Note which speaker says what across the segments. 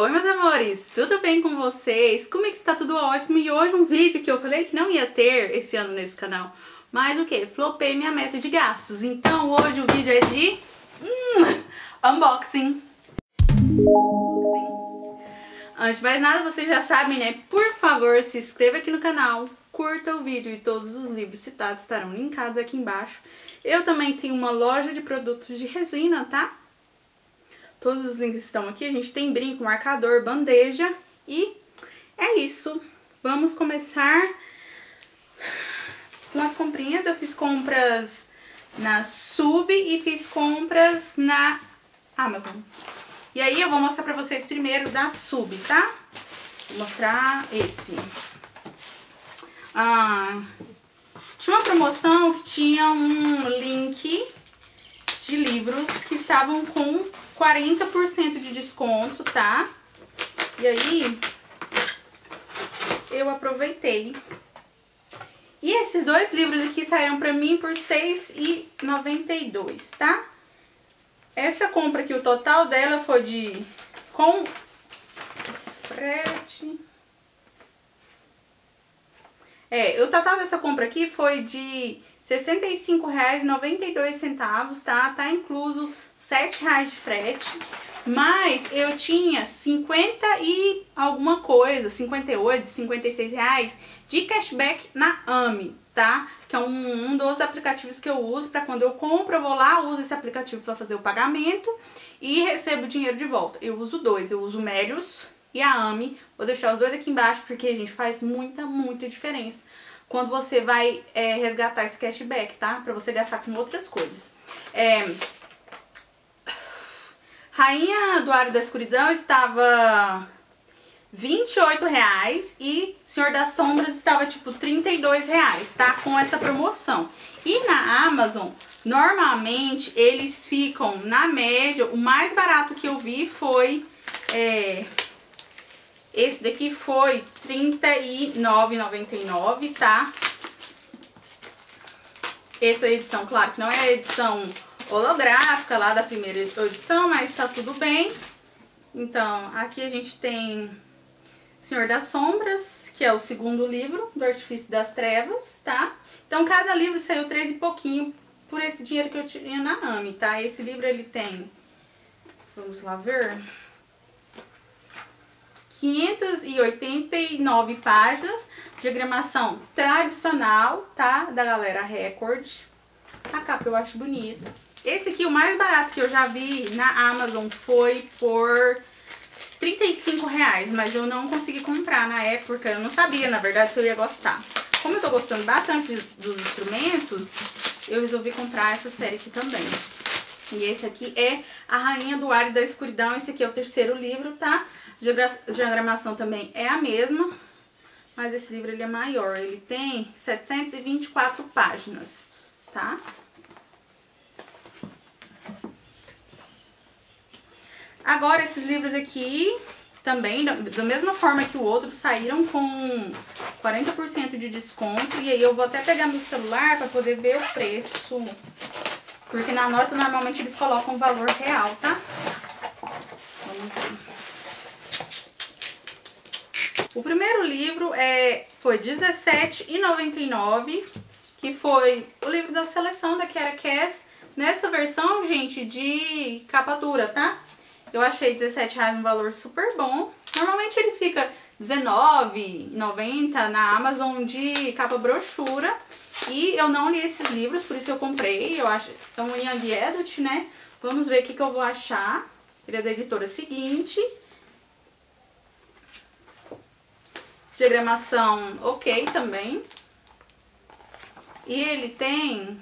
Speaker 1: Oi meus amores, tudo bem com vocês? Comigo está tudo ótimo e hoje um vídeo que eu falei que não ia ter esse ano nesse canal Mas o que? Flopei minha meta de gastos Então hoje o vídeo é de... Hum, unboxing Antes de mais nada, vocês já sabem, né? Por favor, se inscreva aqui no canal Curta o vídeo e todos os livros citados estarão linkados aqui embaixo Eu também tenho uma loja de produtos de resina, tá? Todos os links estão aqui. A gente tem brinco, marcador, bandeja e é isso. Vamos começar com as comprinhas. Eu fiz compras na Sub e fiz compras na Amazon. E aí eu vou mostrar pra vocês primeiro da Sub, tá? Vou mostrar esse. Ah, tinha uma promoção que tinha um link de livros que estavam com 40% de desconto, tá? E aí, eu aproveitei. E esses dois livros aqui saíram pra mim por R$ 6,92, tá? Essa compra aqui, o total dela foi de... Com frete... É, o total dessa compra aqui foi de R$ 65,92, tá? Tá incluso R$ 7,00 de frete. Mas eu tinha 50 e alguma coisa, 58, 56 reais de cashback na AMI, tá? Que é um, um dos aplicativos que eu uso para quando eu compro, eu vou lá, uso esse aplicativo para fazer o pagamento e recebo dinheiro de volta. Eu uso dois, eu uso o Melius e a AMI. Vou deixar os dois aqui embaixo porque, gente, faz muita, muita diferença quando você vai é, resgatar esse cashback, tá? Pra você gastar com outras coisas. É... Rainha do Área da Escuridão estava 28 reais e Senhor das Sombras estava tipo 32 reais, tá? Com essa promoção. E na Amazon, normalmente eles ficam na média, o mais barato que eu vi foi... É, esse daqui foi R$39,99, tá? Essa edição, claro que não é a edição holográfica lá da primeira edição, mas tá tudo bem. Então, aqui a gente tem Senhor das Sombras, que é o segundo livro do Artifício das Trevas, tá? Então, cada livro saiu três e pouquinho por esse dinheiro que eu tinha na AMI, tá? Esse livro, ele tem... Vamos lá ver... 589 páginas, diagramação tradicional, tá? Da galera Record. A capa eu acho bonita. Esse aqui, o mais barato que eu já vi na Amazon foi por 35 reais, mas eu não consegui comprar na época, eu não sabia, na verdade, se eu ia gostar. Como eu tô gostando bastante dos instrumentos, eu resolvi comprar essa série aqui também. E esse aqui é A Rainha do Ar e da Escuridão, esse aqui é o terceiro livro, tá? Diagramação também é a mesma, mas esse livro ele é maior. Ele tem 724 páginas, tá? Agora, esses livros aqui, também, da mesma forma que o outro, saíram com 40% de desconto. E aí eu vou até pegar meu celular para poder ver o preço. Porque na nota, normalmente, eles colocam o valor real, tá? Vamos ver. O primeiro livro é, foi R$17,99, que foi o livro da seleção da Kiara Cass. Nessa versão, gente, de capa dura, tá? Eu achei R$17,00 um valor super bom. Normalmente ele fica R$19,90 na Amazon de capa brochura. E eu não li esses livros, por isso eu comprei. Eu acho é um Young Adult, né? Vamos ver o que, que eu vou achar. Ele é da editora seguinte. Diagramação ok também. E ele tem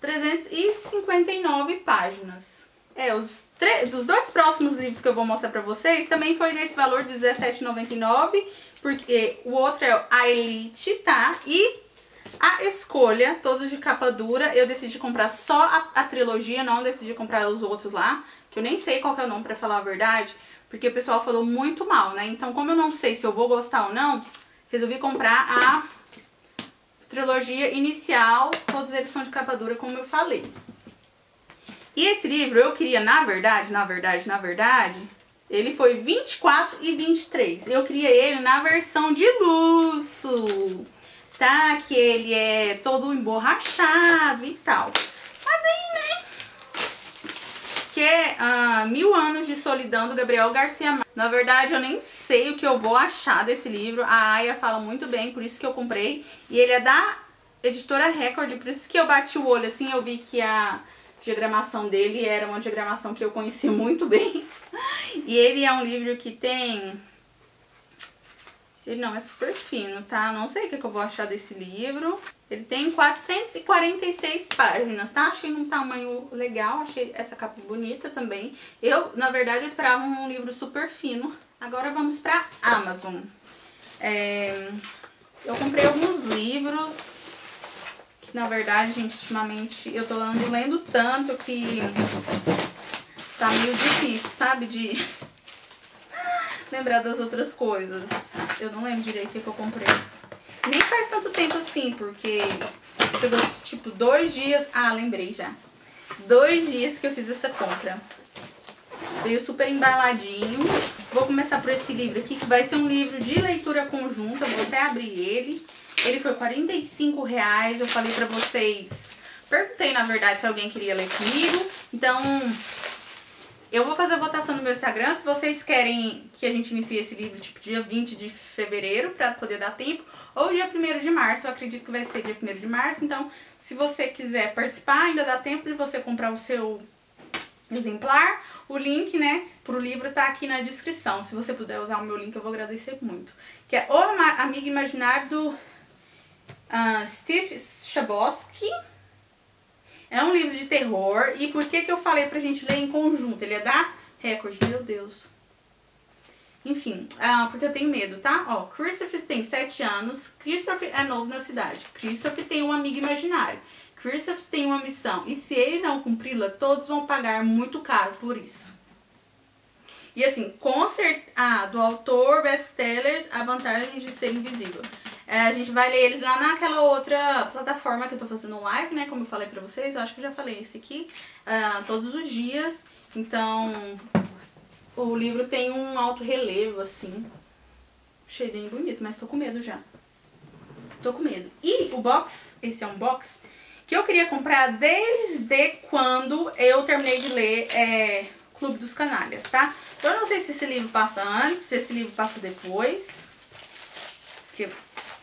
Speaker 1: 359 páginas. É, os dos dois próximos livros que eu vou mostrar pra vocês também foi nesse valor de R$17,99, porque o outro é a Elite, tá? E a Escolha, todos de capa dura, eu decidi comprar só a, a trilogia, não decidi comprar os outros lá, que eu nem sei qual que é o nome pra falar a verdade, porque o pessoal falou muito mal, né? Então, como eu não sei se eu vou gostar ou não, resolvi comprar a trilogia inicial, todos eles são de capa dura, como eu falei. E esse livro eu queria, na verdade, na verdade, na verdade, Ele foi 24 e 23. Eu queria ele na versão de luxo, tá? Que ele é todo emborrachado e tal. Mas aí, né? Que é uh, Mil Anos de Solidão, do Gabriel Garcia Marques. Na verdade, eu nem sei o que eu vou achar desse livro. A Aya fala muito bem, por isso que eu comprei. E ele é da editora Record, por isso que eu bati o olho assim, eu vi que a diagramação dele era uma diagramação que eu conheci muito bem. E ele é um livro que tem... Ele não é super fino, tá? Não sei o que, que eu vou achar desse livro. Ele tem 446 páginas, tá? Achei num tamanho legal, achei essa capa bonita também. Eu, na verdade, eu esperava um livro super fino. Agora vamos pra Amazon. É... Eu comprei alguns livros na verdade, gente, ultimamente eu tô lendo, lendo tanto que tá meio difícil, sabe? De lembrar das outras coisas. Eu não lembro direito o que, que eu comprei. Nem faz tanto tempo assim, porque chegou tipo dois dias. Ah, lembrei já. Dois dias que eu fiz essa compra. Veio super embaladinho. Vou começar por esse livro aqui, que vai ser um livro de leitura conjunta. Vou até abrir ele. Ele foi 45 reais, eu falei pra vocês... Perguntei, na verdade, se alguém queria ler comigo. Então, eu vou fazer a votação no meu Instagram. Se vocês querem que a gente inicie esse livro, tipo, dia 20 de fevereiro, pra poder dar tempo. Ou dia 1 de março, eu acredito que vai ser dia 1 de março. Então, se você quiser participar, ainda dá tempo de você comprar o seu exemplar. O link, né, pro livro tá aqui na descrição. Se você puder usar o meu link, eu vou agradecer muito. Que é O Amigo Imaginário do uh, Steve Chabosky. É um livro de terror. E por que que eu falei pra gente ler em conjunto? Ele é da Record, meu Deus. Enfim, uh, porque eu tenho medo, tá? Ó, Christopher tem 7 anos. Christopher é novo na cidade. Christopher tem um amigo imaginário. Christopher tem uma missão. E se ele não cumpri-la, todos vão pagar muito caro por isso. E assim, com certeza, ah, do autor best-sellers, A Vantagem de Ser Invisível. É, a gente vai ler eles lá naquela outra plataforma que eu tô fazendo live, né? Como eu falei pra vocês, eu acho que eu já falei esse aqui, uh, todos os dias. Então, o livro tem um alto relevo, assim. Achei bem bonito, mas tô com medo já. Tô com medo. E o box, esse é um box, que eu queria comprar desde quando eu terminei de ler é, Clube dos Canalhas, tá? Então eu não sei se esse livro passa antes, se esse livro passa depois. Que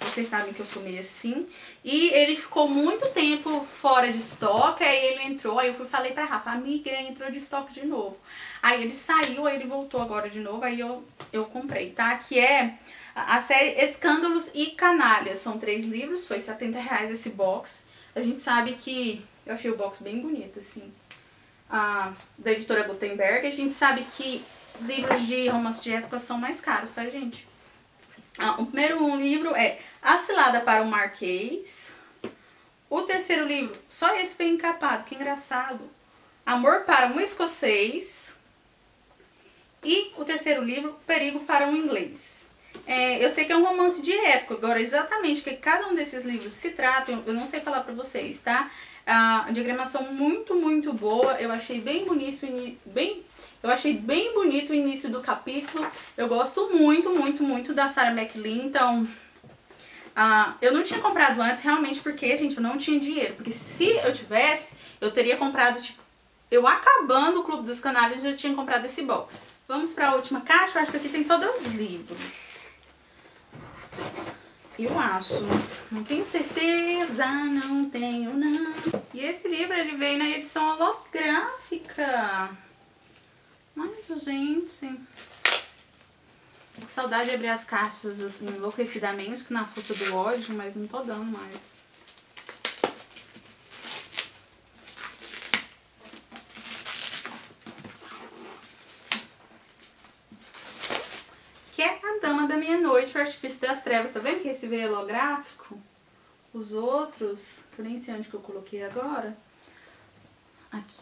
Speaker 1: vocês sabem que eu sou meio assim. E ele ficou muito tempo fora de estoque, aí ele entrou, aí eu fui falei pra Rafa, amiga, entrou de estoque de novo. Aí ele saiu, aí ele voltou agora de novo, aí eu, eu comprei, tá? Que é a série Escândalos e Canalhas. São três livros, foi 70 reais esse box. A gente sabe que... Eu achei o box bem bonito, assim. Ah, da editora Gutenberg. A gente sabe que livros de romance de época são mais caros, tá, gente? Ah, o primeiro livro é A Cilada para o Marquês. O terceiro livro, só esse bem encapado, que engraçado. Amor para um Escocês. E o terceiro livro, Perigo para um Inglês. É, eu sei que é um romance de época, agora exatamente que cada um desses livros se trata, eu não sei falar pra vocês, tá? A diagramação muito, muito boa, eu achei bem bonito, bem eu achei bem bonito o início do capítulo. Eu gosto muito, muito, muito da Sarah McLean, então... Uh, eu não tinha comprado antes realmente porque, gente, eu não tinha dinheiro. Porque se eu tivesse, eu teria comprado, tipo... Eu acabando o Clube dos Canários, já tinha comprado esse box. Vamos para a última caixa. Eu acho que aqui tem só dois livros. Eu acho. Não tenho certeza, não tenho não. Esse livro, ele veio na edição holográfica. Mas, gente... Que saudade de abrir as caixas assim, enlouquecidamente, que na força do ódio, mas não tô dando mais. Que é a Dama da Meia-Noite, o Artifício das Trevas. Tá vendo que esse veio holográfico? Os outros, eu nem sei onde que eu coloquei agora. Aqui,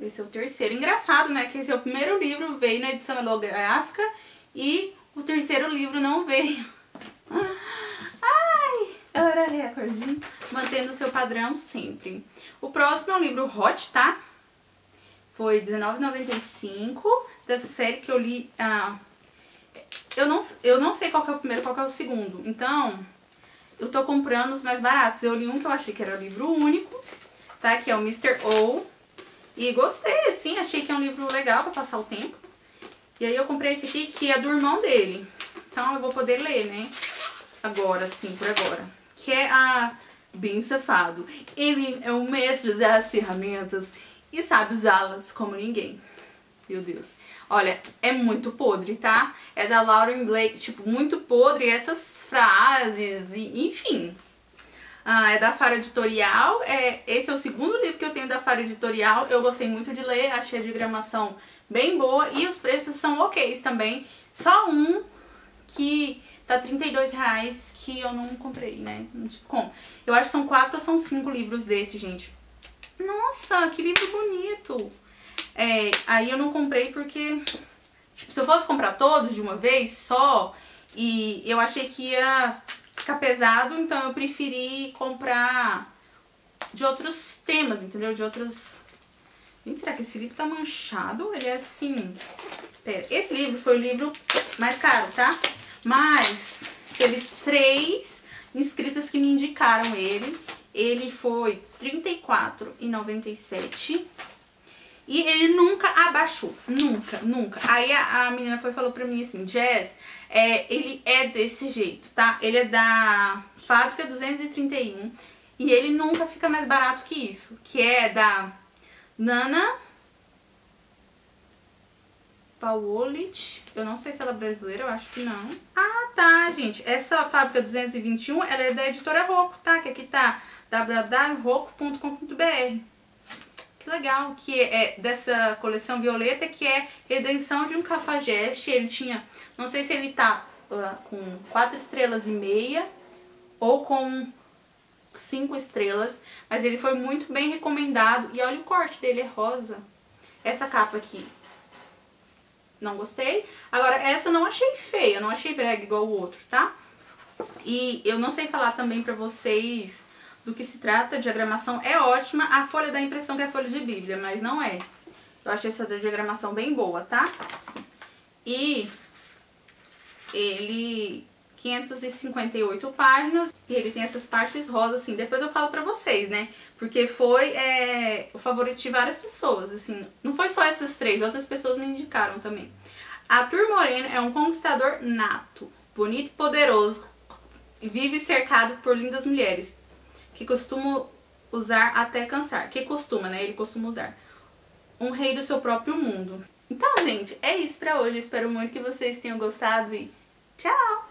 Speaker 1: esse é o terceiro. Engraçado, né? Que esse é o primeiro livro, veio na edição holográfica e o terceiro livro não veio. Ai, ela era recorde. Mantendo o seu padrão sempre. O próximo é o livro Hot, tá? foi R$19,95 dessa série que eu li... Ah, eu, não, eu não sei qual é o primeiro qual é o segundo, então eu tô comprando os mais baratos. Eu li um que eu achei que era livro único, tá? Que é o Mr. O. E gostei, assim, achei que é um livro legal pra passar o tempo. E aí eu comprei esse aqui, que é do irmão dele. Então eu vou poder ler, né? Agora, sim, por agora. Que é a Bem Safado. Ele é o mestre das ferramentas e sabe usá-las como ninguém. Meu Deus. Olha, é muito podre, tá? É da Lauren Blake, tipo, muito podre essas frases e enfim. Ah, é da Fara Editorial, é, esse é o segundo livro que eu tenho da Fara Editorial, eu gostei muito de ler, achei a diagramação bem boa e os preços são ok também. Só um que tá 32 reais que eu não comprei, né? Não tive como. Eu acho que são quatro ou são cinco livros desse, gente. Nossa, que livro bonito! É, aí eu não comprei porque, tipo, se eu fosse comprar todos de uma vez só, e eu achei que ia ficar pesado, então eu preferi comprar de outros temas, entendeu? De outros... Gente, será que esse livro tá manchado? Ele é assim... Pera, esse livro foi o livro mais caro, tá? Mas teve três inscritas que me indicaram ele. Ele foi R$ 34,97 e ele nunca abaixou. Nunca, nunca. Aí a, a menina foi falou pra mim assim, Jess, é, ele é desse jeito, tá? Ele é da fábrica 231 e ele nunca fica mais barato que isso. Que é da Nana Paulit. Eu não sei se ela é brasileira, eu acho que não. Ah, tá, gente. Essa fábrica 221, ela é da editora Rocco, tá? Que aqui tá www.rocco.com.br que legal, que é dessa coleção violeta, que é Redenção de um Cafajeste. Ele tinha, não sei se ele tá uh, com quatro estrelas e meia ou com cinco estrelas, mas ele foi muito bem recomendado. E olha o corte dele, é rosa. Essa capa aqui, não gostei. Agora, essa eu não achei feia, não achei brega igual o outro, tá? E eu não sei falar também pra vocês do que se trata, a diagramação é ótima, a folha dá a impressão que é folha de bíblia, mas não é. Eu achei essa diagramação bem boa, tá? E ele 558 páginas e ele tem essas partes rosas, assim, depois eu falo pra vocês, né? Porque foi é, o favorito de várias pessoas, assim, não foi só essas três, outras pessoas me indicaram também. Arthur Moreno é um conquistador nato, bonito e poderoso, vive cercado por lindas mulheres que costuma usar até cansar. Que costuma, né? Ele costuma usar. Um rei do seu próprio mundo. Então, gente, é isso pra hoje. espero muito que vocês tenham gostado e tchau!